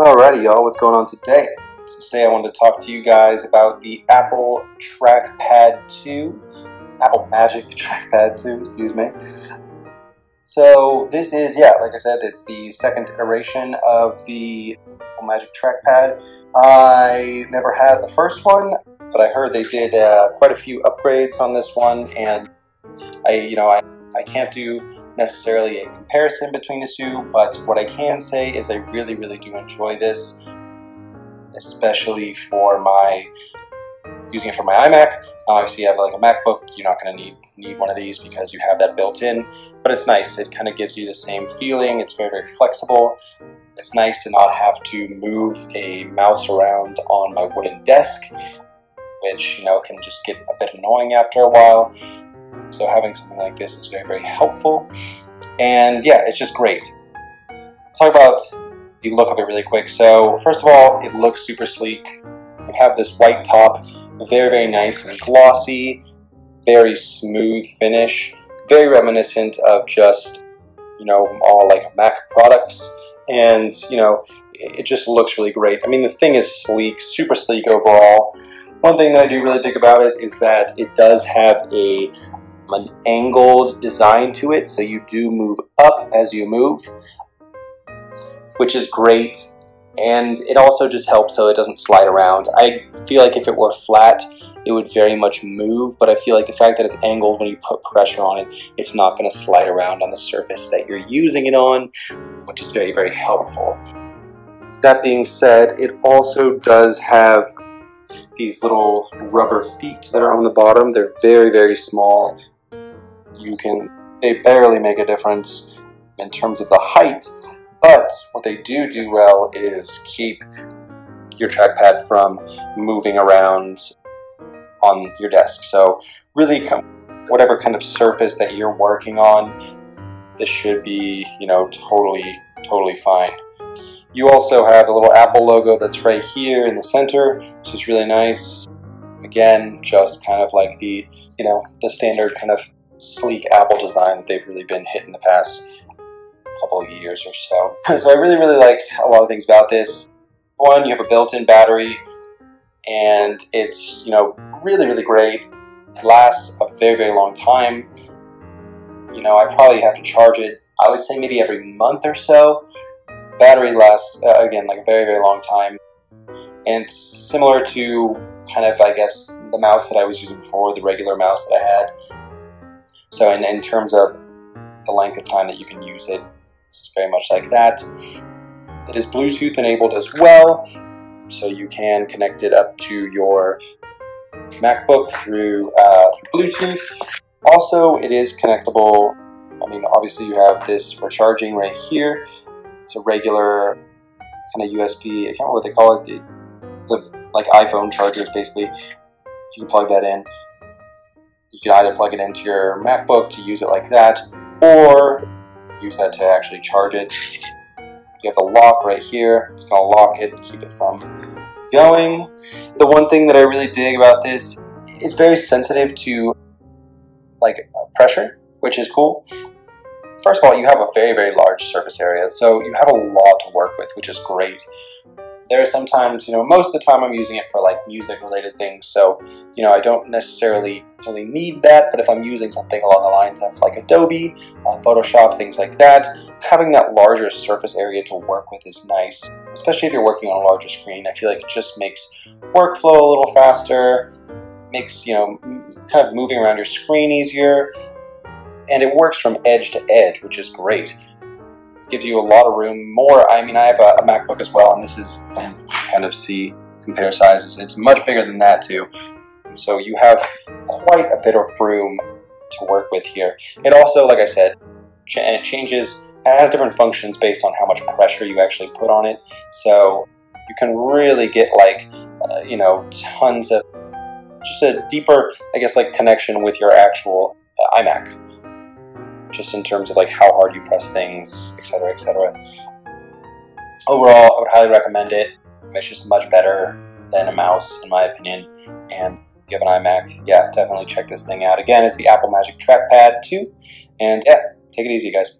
Alrighty, y'all, what's going on today? So today I wanted to talk to you guys about the Apple Trackpad 2, Apple Magic Trackpad 2, excuse me. So this is, yeah, like I said, it's the second iteration of the Apple Magic Trackpad. I never had the first one, but I heard they did uh, quite a few upgrades on this one, and I, you know, I, I can't do necessarily a comparison between the two, but what I can say is I really, really do enjoy this, especially for my using it for my iMac. Obviously, you have like a MacBook, you're not going to need need one of these because you have that built in, but it's nice. It kind of gives you the same feeling. It's very, very flexible. It's nice to not have to move a mouse around on my wooden desk, which, you know, can just get a bit annoying after a while. So having something like this is very, very helpful. And yeah, it's just great. talk about the look of it really quick. So first of all, it looks super sleek. You have this white top, very, very nice and glossy, very smooth finish, very reminiscent of just, you know, all like Mac products. And, you know, it just looks really great. I mean, the thing is sleek, super sleek overall. One thing that I do really dig about it is that it does have a an angled design to it, so you do move up as you move, which is great. And it also just helps so it doesn't slide around. I feel like if it were flat, it would very much move, but I feel like the fact that it's angled when you put pressure on it, it's not going to slide around on the surface that you're using it on, which is very, very helpful. That being said, it also does have these little rubber feet that are on the bottom. They're very, very small you can, they barely make a difference in terms of the height, but what they do do well is keep your trackpad from moving around on your desk. So really, whatever kind of surface that you're working on, this should be, you know, totally, totally fine. You also have a little Apple logo that's right here in the center, which is really nice. Again, just kind of like the, you know, the standard kind of sleek Apple design that they've really been hit in the past couple of years or so. so I really, really like a lot of things about this. One, you have a built-in battery, and it's, you know, really, really great. It lasts a very, very long time. You know, I probably have to charge it, I would say maybe every month or so. Battery lasts, uh, again, like a very, very long time. And it's similar to kind of, I guess, the mouse that I was using before, the regular mouse that I had. So in, in terms of the length of time that you can use it, it's very much like that. It is Bluetooth enabled as well, so you can connect it up to your MacBook through uh, Bluetooth. Also, it is connectable. I mean, obviously you have this for charging right here. It's a regular kind of USB, I can't remember what they call it, the, the like iPhone chargers basically. You can plug that in. You can either plug it into your MacBook to use it like that, or use that to actually charge it. You have the lock right here. It's going to lock it, keep it from going. The one thing that I really dig about this, it's very sensitive to like uh, pressure, which is cool. First of all, you have a very, very large surface area, so you have a lot to work with, which is great there are sometimes, you know, most of the time I'm using it for like music related things. So, you know, I don't necessarily really need that, but if I'm using something along the lines of like Adobe, uh, Photoshop, things like that, having that larger surface area to work with is nice, especially if you're working on a larger screen. I feel like it just makes workflow a little faster, makes, you know, kind of moving around your screen easier, and it works from edge to edge, which is great gives you a lot of room. More, I mean, I have a, a MacBook as well, and this is kind of see compare sizes. It's much bigger than that too. So you have quite a bit of room to work with here. It also, like I said, ch it changes, it has different functions based on how much pressure you actually put on it. So you can really get like, uh, you know, tons of, just a deeper, I guess, like connection with your actual uh, iMac just in terms of like how hard you press things, etc., etc. Overall, I would highly recommend it. It's just much better than a mouse, in my opinion. And if you have an iMac, yeah, definitely check this thing out. Again, it's the Apple Magic Trackpad 2. And yeah, take it easy, guys.